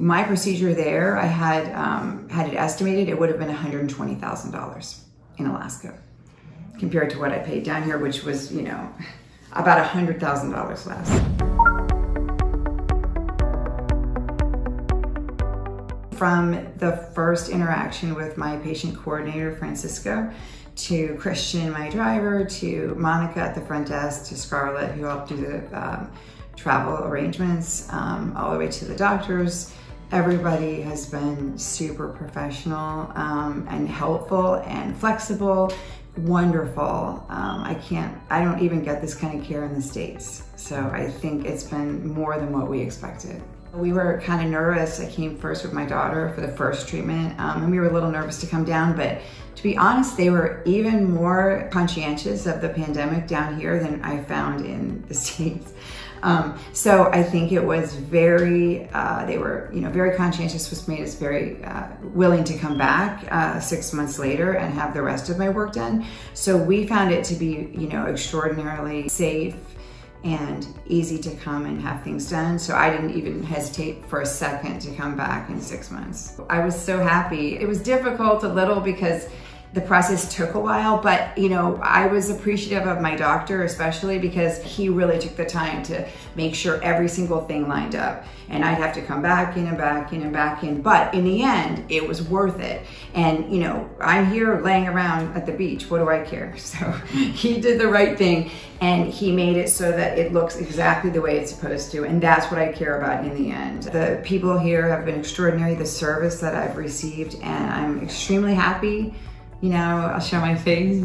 My procedure there, I had um, had it estimated it would have been $120,000 in Alaska compared to what I paid down here, which was, you know, about $100,000 less. From the first interaction with my patient coordinator, Francisco, to Christian, my driver, to Monica at the front desk, to Scarlet, who helped do the um, travel arrangements, um, all the way to the doctors, Everybody has been super professional um, and helpful and flexible, wonderful. Um, I can't, I don't even get this kind of care in the States. So I think it's been more than what we expected. We were kind of nervous. I came first with my daughter for the first treatment, um, and we were a little nervous to come down, but to be honest, they were even more conscientious of the pandemic down here than I found in the States. Um, so I think it was very, uh, they were, you know, very conscientious, which made us very uh, willing to come back uh, six months later and have the rest of my work done. So we found it to be, you know, extraordinarily safe and easy to come and have things done. So I didn't even hesitate for a second to come back in six months. I was so happy. It was difficult a little because the process took a while, but you know, I was appreciative of my doctor, especially because he really took the time to make sure every single thing lined up. And I'd have to come back in and back in and back in. But in the end, it was worth it. And you know, I'm here laying around at the beach. What do I care? So he did the right thing and he made it so that it looks exactly the way it's supposed to. And that's what I care about in the end. The people here have been extraordinary, the service that I've received, and I'm extremely happy you know, I'll show my face.